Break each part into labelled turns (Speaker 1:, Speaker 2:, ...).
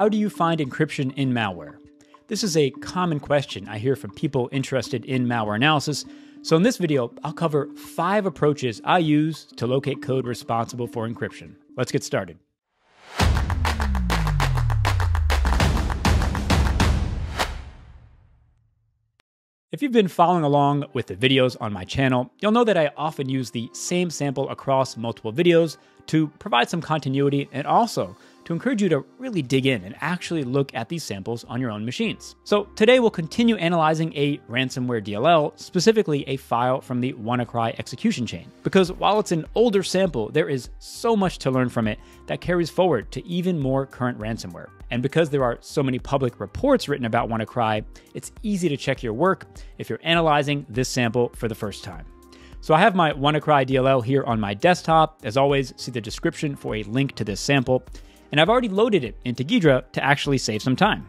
Speaker 1: How do you find encryption in malware? This is a common question I hear from people interested in malware analysis, so in this video, I'll cover five approaches I use to locate code responsible for encryption. Let's get started. If you've been following along with the videos on my channel, you'll know that I often use the same sample across multiple videos to provide some continuity and also to encourage you to really dig in and actually look at these samples on your own machines. So today we'll continue analyzing a ransomware DLL, specifically a file from the WannaCry execution chain. Because while it's an older sample, there is so much to learn from it that carries forward to even more current ransomware. And because there are so many public reports written about WannaCry, it's easy to check your work if you're analyzing this sample for the first time. So I have my WannaCry DLL here on my desktop. As always, see the description for a link to this sample and I've already loaded it into Ghidra to actually save some time.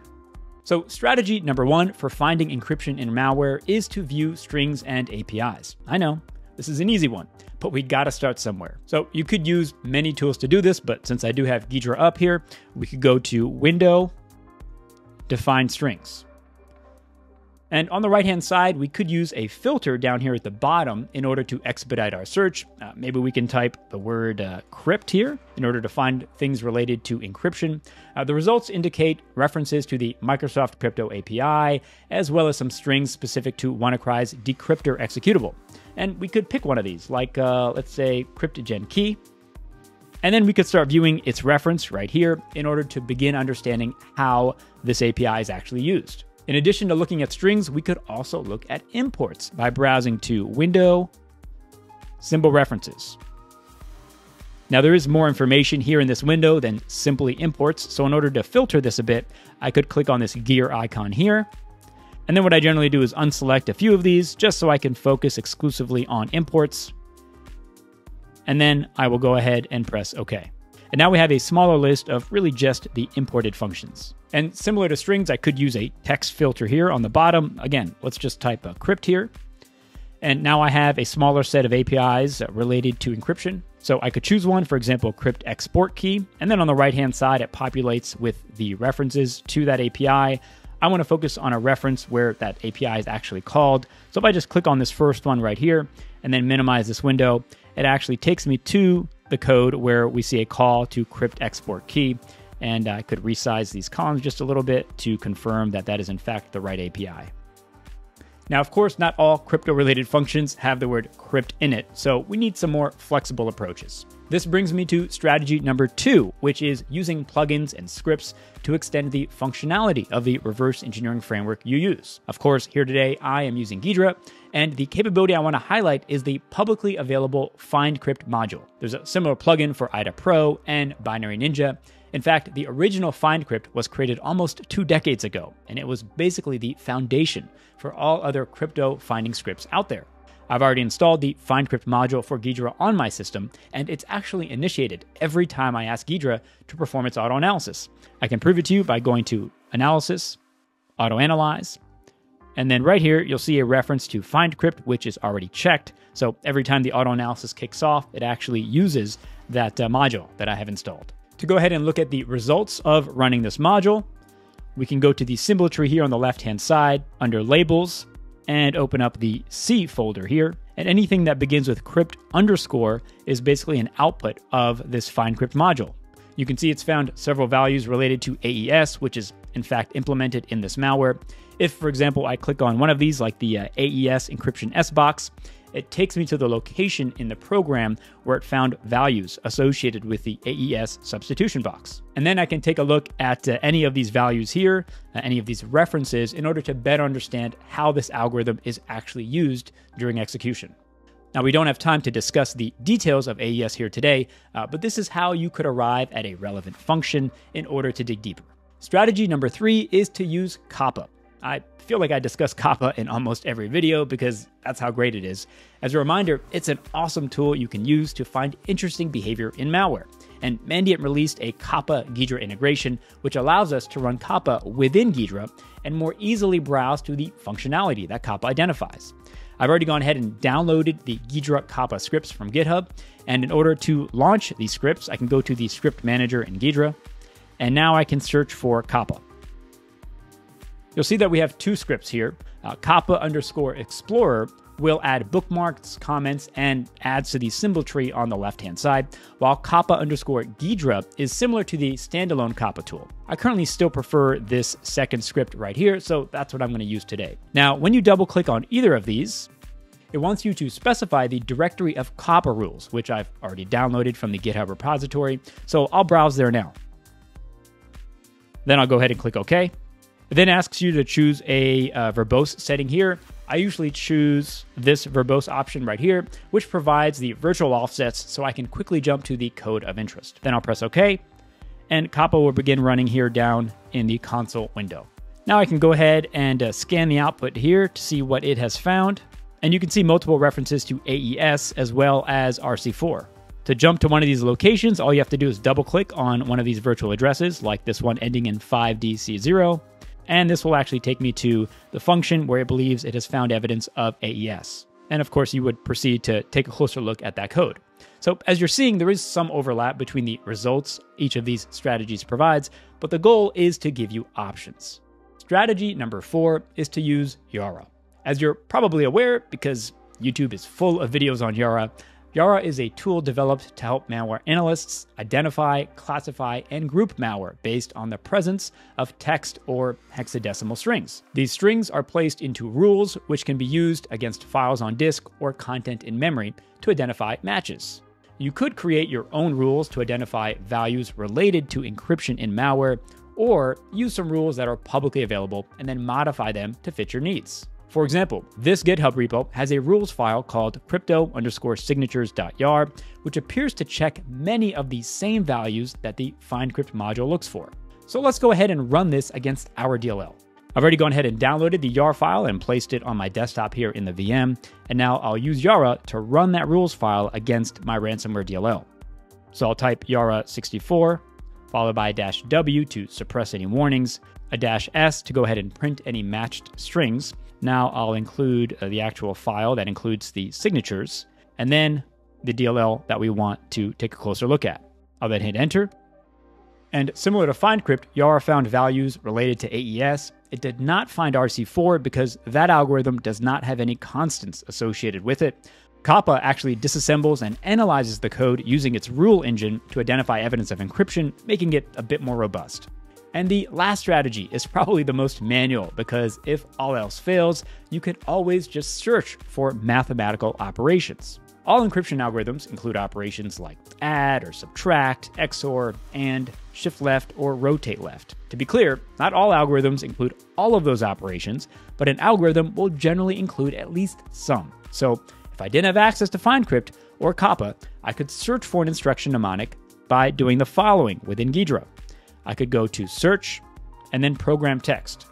Speaker 1: So, strategy number one for finding encryption in malware is to view strings and APIs. I know, this is an easy one, but we gotta start somewhere. So, you could use many tools to do this, but since I do have Ghidra up here, we could go to Window, Define Strings. And on the right hand side, we could use a filter down here at the bottom in order to expedite our search. Uh, maybe we can type the word uh, crypt here in order to find things related to encryption. Uh, the results indicate references to the Microsoft Crypto API, as well as some strings specific to WannaCry's decryptor executable. And we could pick one of these, like uh, let's say CryptGenKey. And then we could start viewing its reference right here in order to begin understanding how this API is actually used. In addition to looking at strings, we could also look at imports by browsing to Window, Symbol References. Now there is more information here in this window than simply imports, so in order to filter this a bit, I could click on this gear icon here. And then what I generally do is unselect a few of these just so I can focus exclusively on imports. And then I will go ahead and press OK. And now we have a smaller list of really just the imported functions. And similar to strings, I could use a text filter here on the bottom. Again, let's just type a crypt here. And now I have a smaller set of APIs related to encryption. So I could choose one, for example, crypt export key. And then on the right hand side, it populates with the references to that API. I want to focus on a reference where that API is actually called. So if I just click on this first one right here and then minimize this window, it actually takes me to the code where we see a call to crypt export key. And I could resize these columns just a little bit to confirm that that is in fact the right API. Now, of course, not all crypto related functions have the word crypt in it, so we need some more flexible approaches. This brings me to strategy number two, which is using plugins and scripts to extend the functionality of the reverse engineering framework you use. Of course, here today I am using Ghidra, and the capability I want to highlight is the publicly available FindCrypt module. There's a similar plugin for IDA Pro and Binary Ninja. In fact, the original FindCrypt was created almost two decades ago, and it was basically the foundation for all other crypto finding scripts out there. I've already installed the FindCrypt module for Ghidra on my system, and it's actually initiated every time I ask Ghidra to perform its auto analysis. I can prove it to you by going to Analysis, Auto Analyze, and then right here, you'll see a reference to FindCrypt, which is already checked. So every time the auto analysis kicks off, it actually uses that uh, module that I have installed. To go ahead and look at the results of running this module, we can go to the symbol tree here on the left-hand side under Labels and open up the C folder here. And anything that begins with crypt underscore is basically an output of this FindCrypt module. You can see it's found several values related to AES, which is in fact implemented in this malware. If, for example, I click on one of these, like the uh, AES encryption S box, it takes me to the location in the program where it found values associated with the AES substitution box. And then I can take a look at uh, any of these values here, uh, any of these references, in order to better understand how this algorithm is actually used during execution. Now, we don't have time to discuss the details of AES here today, uh, but this is how you could arrive at a relevant function in order to dig deeper. Strategy number three is to use Capa. I feel like I discuss Capa in almost every video because that's how great it is. As a reminder, it's an awesome tool you can use to find interesting behavior in malware. And Mandiant released a Capa Ghidra integration, which allows us to run Capa within Ghidra and more easily browse to the functionality that Capa identifies. I've already gone ahead and downloaded the Ghidra Capa scripts from GitHub. And in order to launch these scripts, I can go to the script manager in Ghidra. and now I can search for Capa. You'll see that we have two scripts here. Uh, Capa underscore Explorer will add bookmarks, comments, and adds to the symbol tree on the left-hand side, while Capa underscore Ghidra is similar to the standalone Capa tool. I currently still prefer this second script right here, so that's what I'm going to use today. Now, when you double click on either of these, it wants you to specify the directory of Capa rules, which I've already downloaded from the GitHub repository, so I'll browse there now. Then I'll go ahead and click OK. It then asks you to choose a uh, verbose setting here. I usually choose this verbose option right here, which provides the virtual offsets so I can quickly jump to the code of interest. Then I'll press OK, and Capa will begin running here down in the console window. Now I can go ahead and uh, scan the output here to see what it has found. And you can see multiple references to AES as well as RC4. To jump to one of these locations, all you have to do is double click on one of these virtual addresses, like this one ending in 5DC0, and this will actually take me to the function where it believes it has found evidence of AES. And of course, you would proceed to take a closer look at that code. So as you're seeing, there is some overlap between the results each of these strategies provides, but the goal is to give you options. Strategy number four is to use Yara. As you're probably aware, because YouTube is full of videos on Yara, Yara is a tool developed to help malware analysts identify, classify, and group malware based on the presence of text or hexadecimal strings. These strings are placed into rules which can be used against files on disk or content in memory to identify matches. You could create your own rules to identify values related to encryption in malware, or use some rules that are publicly available and then modify them to fit your needs. For example, this GitHub repo has a rules file called crypto underscore signatures.yar, which appears to check many of the same values that the FindCrypt module looks for. So let's go ahead and run this against our DLL. I've already gone ahead and downloaded the YAR file and placed it on my desktop here in the VM, and now I'll use Yara to run that rules file against my ransomware DLL. So I'll type Yara 64, followed by a dash W to suppress any warnings, a dash S to go ahead and print any matched strings, now I'll include uh, the actual file that includes the signatures and then the DLL that we want to take a closer look at. I'll then hit enter. And similar to FindCrypt, Yara found values related to AES. It did not find RC4 because that algorithm does not have any constants associated with it. Capa actually disassembles and analyzes the code using its rule engine to identify evidence of encryption, making it a bit more robust. And the last strategy is probably the most manual because if all else fails, you can always just search for mathematical operations. All encryption algorithms include operations like add or subtract, XOR, and shift left or rotate left. To be clear, not all algorithms include all of those operations, but an algorithm will generally include at least some. So if I didn't have access to FindCrypt or Capa, I could search for an instruction mnemonic by doing the following within Ghidra. I could go to search and then program text.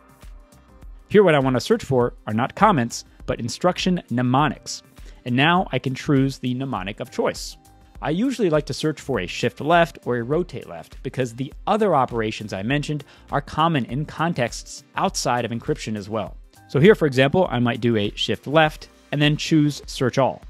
Speaker 1: Here, what I want to search for are not comments, but instruction mnemonics. And now I can choose the mnemonic of choice. I usually like to search for a shift left or a rotate left because the other operations I mentioned are common in contexts outside of encryption as well. So here, for example, I might do a shift left and then choose search all.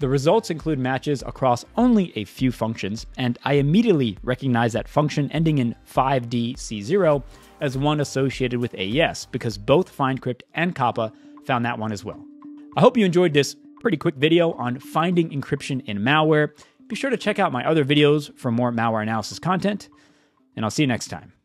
Speaker 1: The results include matches across only a few functions, and I immediately recognize that function ending in 5DC0 as one associated with AES because both FindCrypt and Capa found that one as well. I hope you enjoyed this pretty quick video on finding encryption in malware. Be sure to check out my other videos for more malware analysis content, and I'll see you next time.